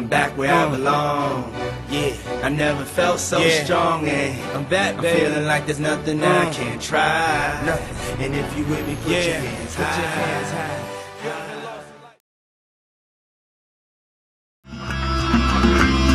I'm back where I belong. Yeah, I never felt so Yeah. strong, and I'm back, I'm baby. feeling like there's nothing I Mm. can't try. Nothing. And if you with me, put Yeah, your hands put high. your hands high. I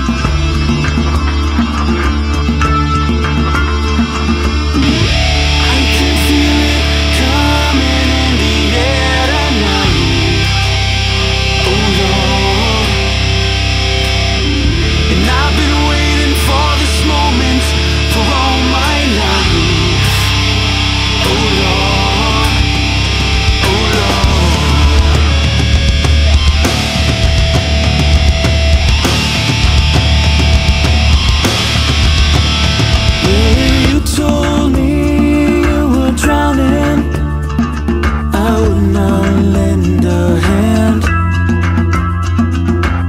Not lend a hand.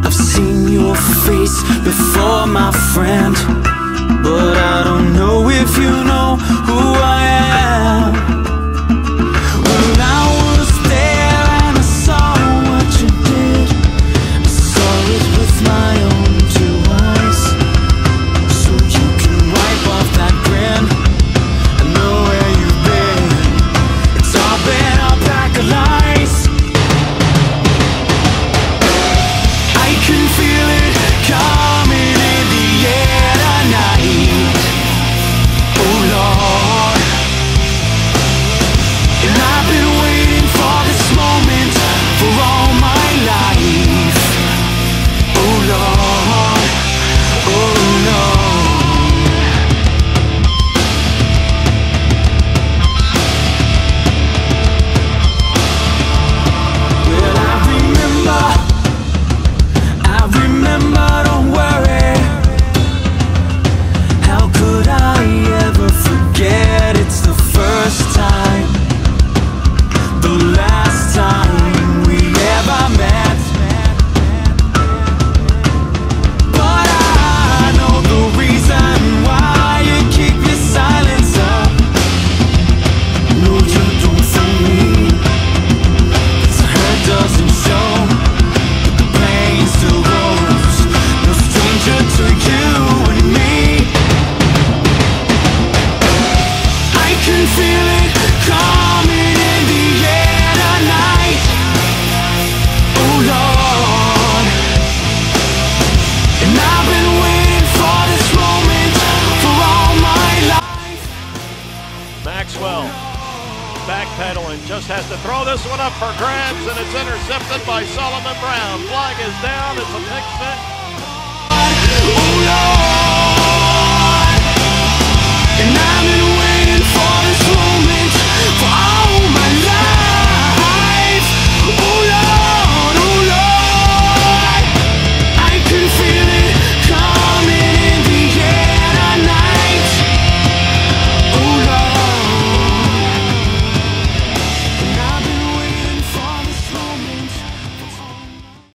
I've seen your face before, my friend, but I don't know if you know who I am. Backpedaling, just has to throw this one up for grabs, and it's intercepted by Solomon Brown. Flag is down, it's a pick six.